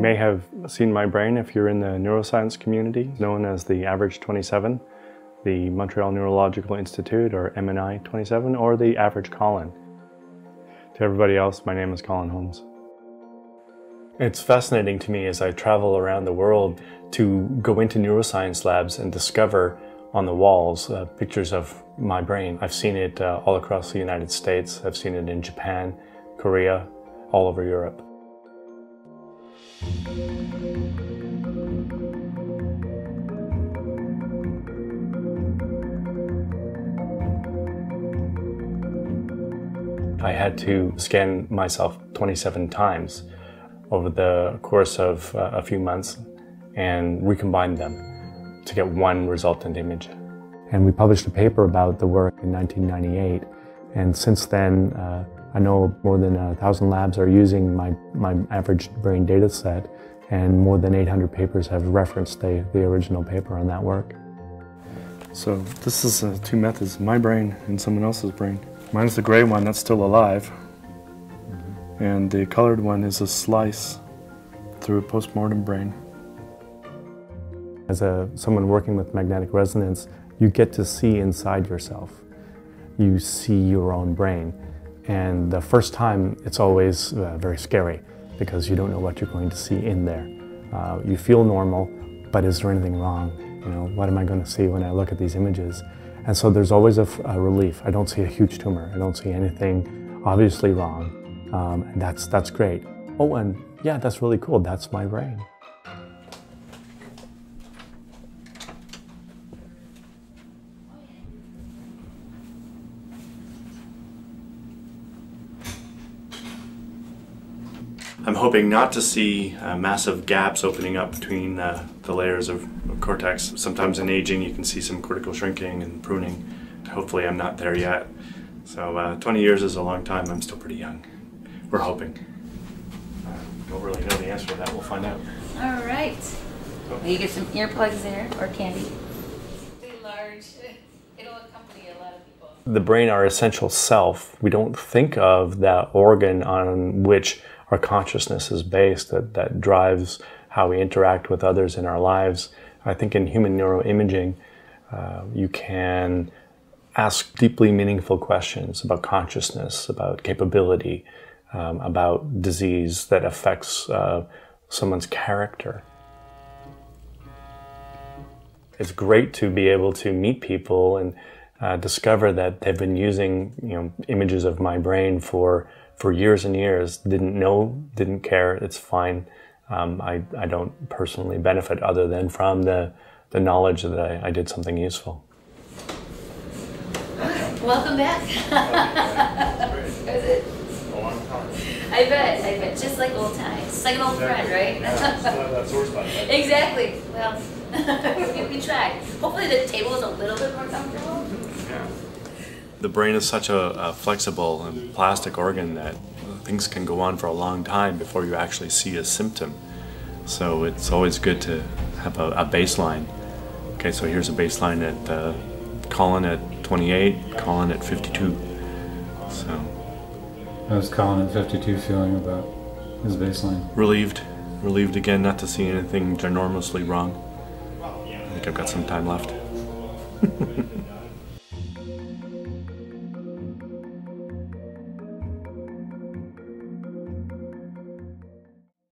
may have seen my brain if you're in the neuroscience community, known as the Average 27, the Montreal Neurological Institute, or MNI 27, or the Average Colin. To everybody else, my name is Colin Holmes. It's fascinating to me as I travel around the world to go into neuroscience labs and discover on the walls uh, pictures of my brain. I've seen it uh, all across the United States, I've seen it in Japan, Korea, all over Europe. I had to scan myself 27 times over the course of uh, a few months and recombine them to get one resultant image. And we published a paper about the work in 1998. And since then, uh, I know more than a thousand labs are using my, my average brain data set, and more than 800 papers have referenced the, the original paper on that work. So this is uh, two methods, my brain and someone else's brain. Mine's the gray one that's still alive, and the colored one is a slice through a postmortem brain. As a, someone working with magnetic resonance, you get to see inside yourself. You see your own brain. And the first time, it's always uh, very scary because you don't know what you're going to see in there. Uh, you feel normal, but is there anything wrong? You know, what am I going to see when I look at these images? And so there's always a, a relief. I don't see a huge tumor. I don't see anything obviously wrong. Um, and that's, that's great. Oh, and yeah, that's really cool. That's my brain. I'm hoping not to see uh, massive gaps opening up between uh, the layers of, of, cortex. Sometimes in aging you can see some cortical shrinking and pruning. Hopefully I'm not there yet. So uh, 20 years is a long time. I'm still pretty young. We're hoping. Uh, don't really know the answer to that. We'll find out. All right. Well, you get some earplugs there or candy. Too large. It'll accompany a lot of people. The brain, our essential self, we don't think of that organ on which our consciousness is based, that, that drives how we interact with others in our lives. I think in human neuroimaging, uh, you can ask deeply meaningful questions about consciousness, about capability, um, about disease that affects uh, someone's character. It's great to be able to meet people and uh, discover that they've been using you know images of my brain for for years and years. Didn't know, didn't care. It's fine. Um, I I don't personally benefit other than from the the knowledge that I, I did something useful. Welcome back. I bet, I bet, just like old times. It's like an old exactly. friend, right? exactly. Well, we, we tried. Hopefully the table is a little bit more comfortable. Yeah. The brain is such a, a flexible and plastic organ that things can go on for a long time before you actually see a symptom. So it's always good to have a, a baseline. Okay, so here's a baseline at uh, Colin at 28, Colin at 52. So. How's Colin at 52 feeling about his baseline? Relieved. Relieved again not to see anything ginormously wrong. I think I've got some time left.